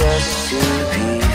just to be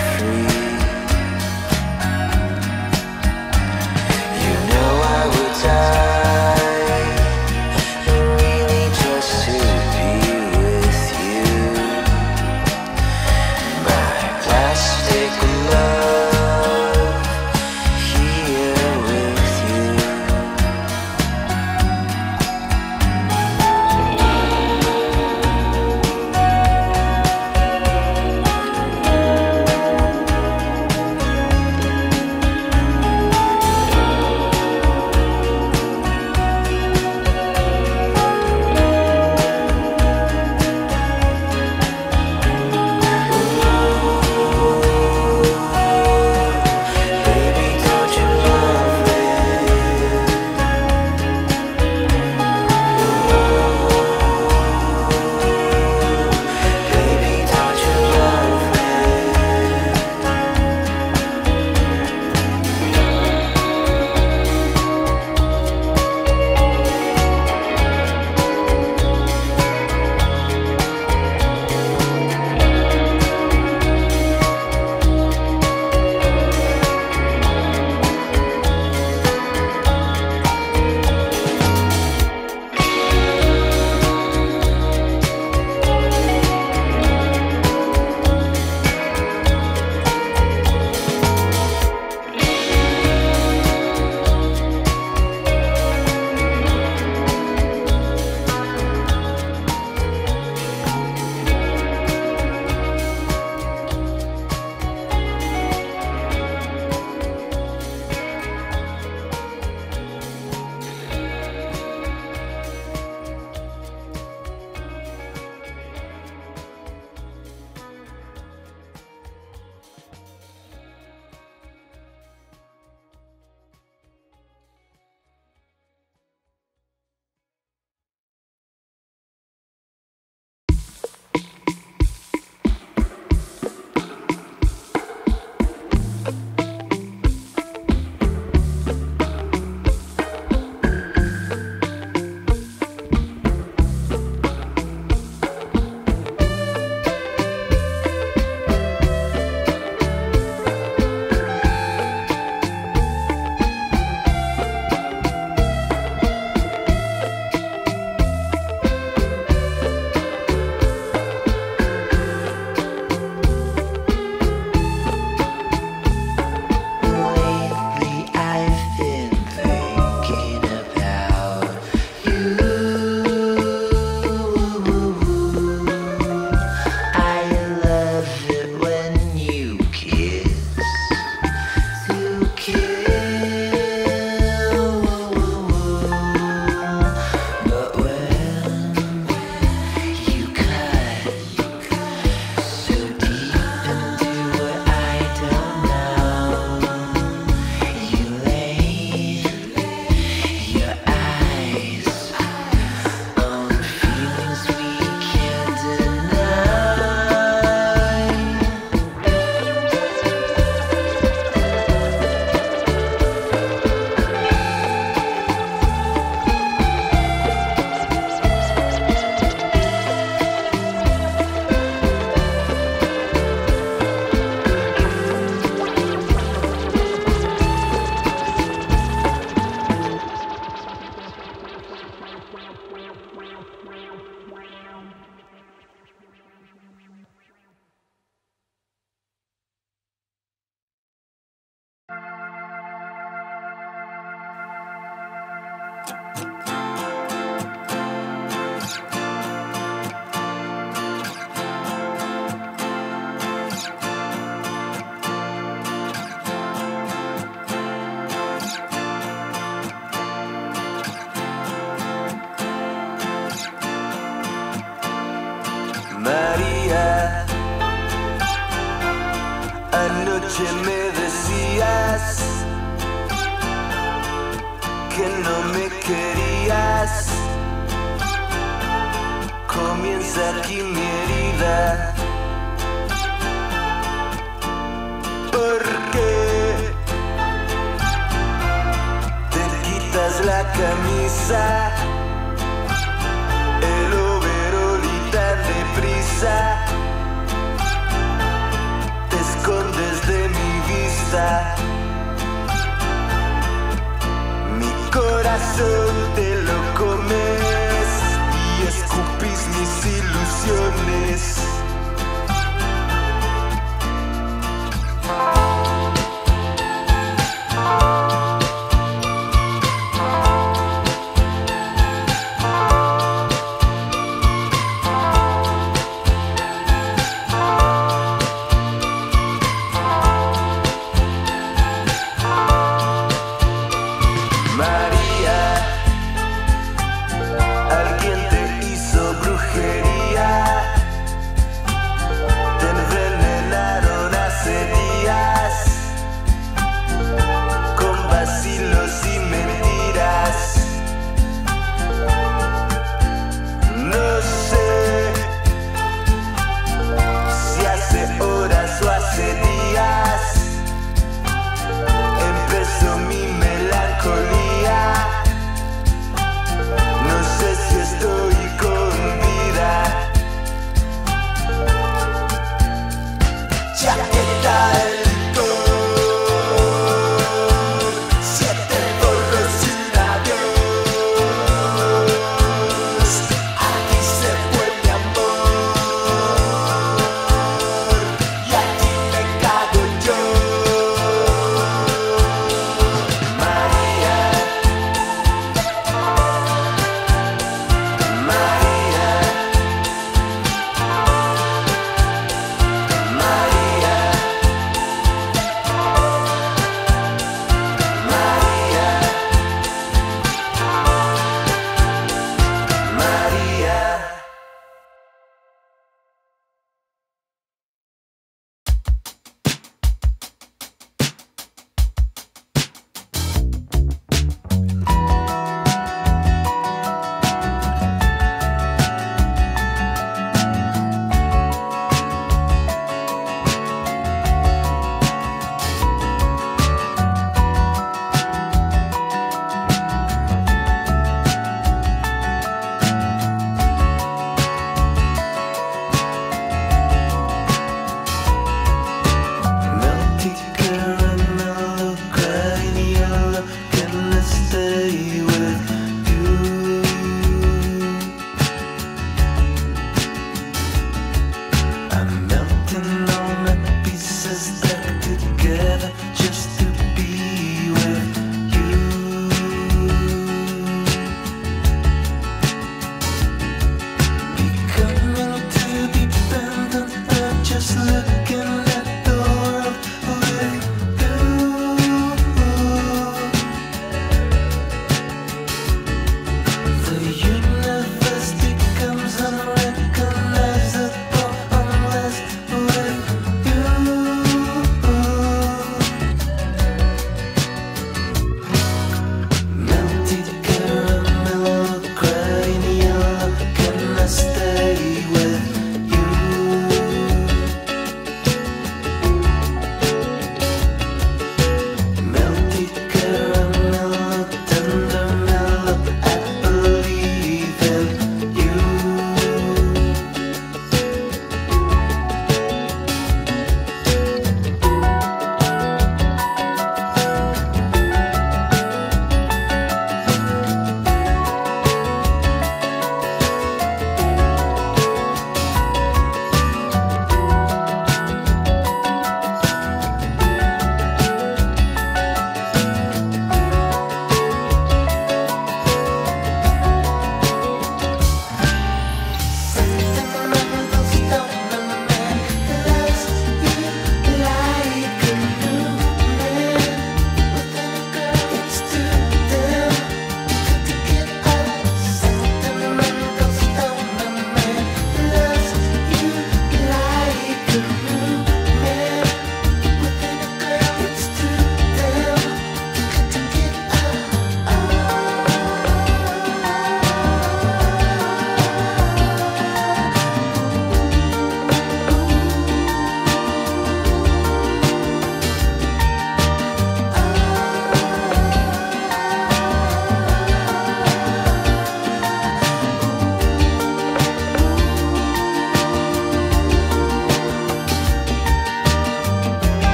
noche me decías que no me querías. Comienza aquí mi herida. ¿Por qué te quitas la camisa? Mi corazón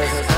Cause